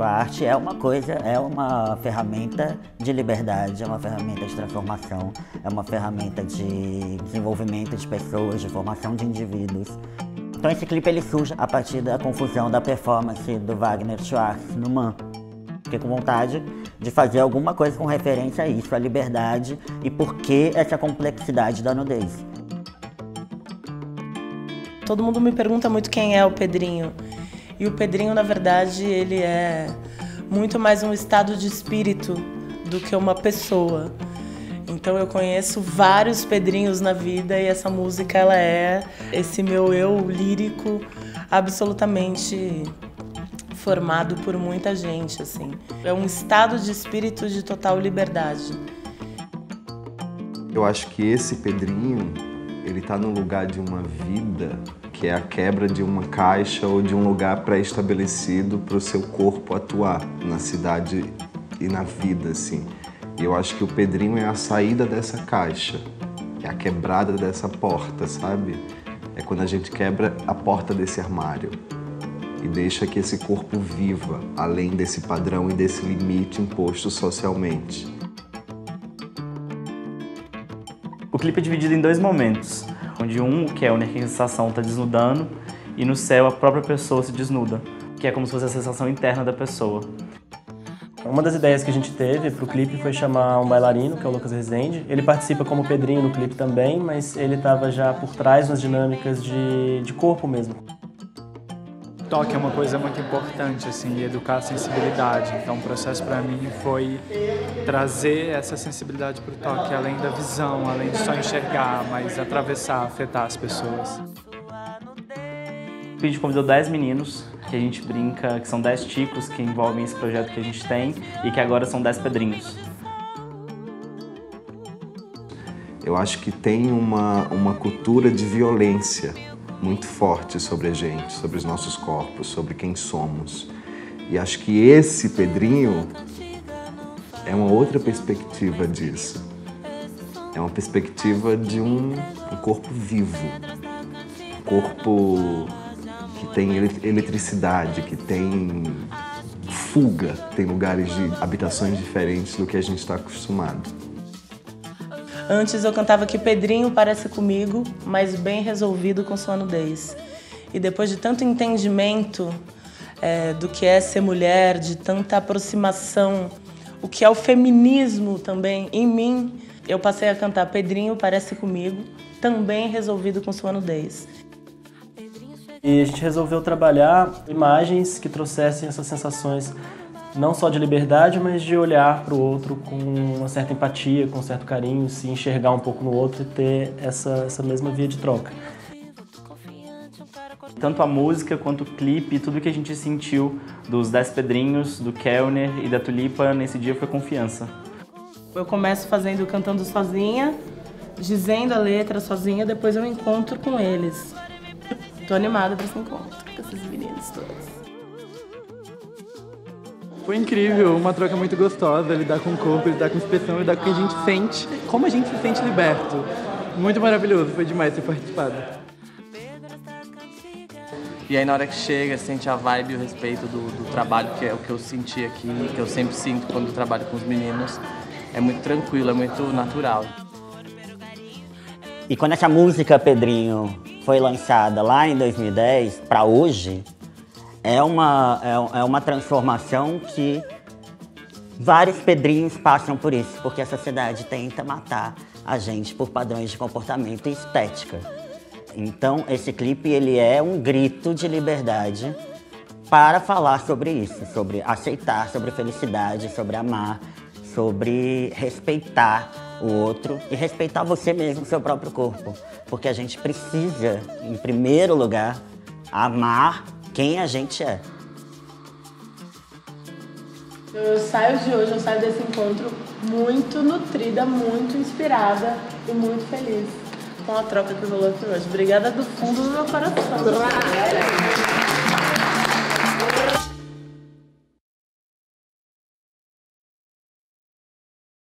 A arte é uma coisa, é uma ferramenta de liberdade, é uma ferramenta de transformação, é uma ferramenta de desenvolvimento de pessoas, de formação de indivíduos. Então esse clipe ele surge a partir da confusão da performance do Wagner Schwartz no Man. Fiquei com vontade de fazer alguma coisa com referência a isso, a liberdade e por que essa complexidade da nudez. Todo mundo me pergunta muito quem é o Pedrinho. E o Pedrinho, na verdade, ele é muito mais um estado de espírito do que uma pessoa. Então eu conheço vários Pedrinhos na vida e essa música ela é esse meu eu lírico absolutamente formado por muita gente assim. É um estado de espírito de total liberdade. Eu acho que esse Pedrinho, ele tá no lugar de uma vida que é a quebra de uma caixa ou de um lugar pré-estabelecido para o seu corpo atuar na cidade e na vida, assim. E eu acho que o Pedrinho é a saída dessa caixa, é a quebrada dessa porta, sabe? É quando a gente quebra a porta desse armário e deixa que esse corpo viva além desse padrão e desse limite imposto socialmente. O clipe é dividido em dois momentos onde um, que é a única sensação, está desnudando, e no céu a própria pessoa se desnuda, que é como se fosse a sensação interna da pessoa. Uma das ideias que a gente teve para o clipe foi chamar um bailarino, que é o Lucas Rezende. Ele participa como Pedrinho no clipe também, mas ele estava já por trás nas dinâmicas de, de corpo mesmo toque é uma coisa muito importante, assim, educar a sensibilidade. Então, o processo para mim foi trazer essa sensibilidade para o toque, além da visão, além de só enxergar, mas atravessar, afetar as pessoas. A gente convidou 10 meninos, que a gente brinca, que são 10 ticos que envolvem esse projeto que a gente tem e que agora são 10 pedrinhos. Eu acho que tem uma, uma cultura de violência muito forte sobre a gente, sobre os nossos corpos, sobre quem somos. E acho que esse Pedrinho é uma outra perspectiva disso. É uma perspectiva de um, um corpo vivo, um corpo que tem eletricidade, que tem fuga, tem lugares de habitações diferentes do que a gente está acostumado. Antes eu cantava que Pedrinho parece comigo, mas bem resolvido com sua nudez. E depois de tanto entendimento é, do que é ser mulher, de tanta aproximação, o que é o feminismo também em mim, eu passei a cantar Pedrinho parece comigo, também resolvido com sua nudez. E a gente resolveu trabalhar imagens que trouxessem essas sensações não só de liberdade, mas de olhar para o outro com uma certa empatia, com um certo carinho, se enxergar um pouco no outro e ter essa, essa mesma via de troca. Tanto a música quanto o clipe, tudo que a gente sentiu dos Dez Pedrinhos, do Kellner e da Tulipa nesse dia foi confiança. Eu começo fazendo, cantando sozinha, dizendo a letra sozinha, depois eu encontro com eles. Tô animada para esse encontro com esses meninos todos. Foi incrível, uma troca muito gostosa, lidar com o corpo, lidar com a expressão, lidar com o que a gente sente, como a gente se sente liberto. Muito maravilhoso, foi demais ter participado. E aí na hora que chega, sente a vibe e o respeito do, do trabalho, que é o que eu senti aqui, que eu sempre sinto quando trabalho com os meninos. É muito tranquilo, é muito natural. E quando essa música, Pedrinho, foi lançada lá em 2010, para hoje, é uma, é, é uma transformação que vários pedrinhos passam por isso, porque a sociedade tenta matar a gente por padrões de comportamento e estética. Então, esse clipe ele é um grito de liberdade para falar sobre isso, sobre aceitar, sobre felicidade, sobre amar, sobre respeitar o outro e respeitar você mesmo, seu próprio corpo, porque a gente precisa, em primeiro lugar, amar quem a gente é. Eu saio de hoje, eu saio desse encontro muito nutrida, muito inspirada e muito feliz com a troca que rolou aqui hoje. Obrigada do fundo do meu coração.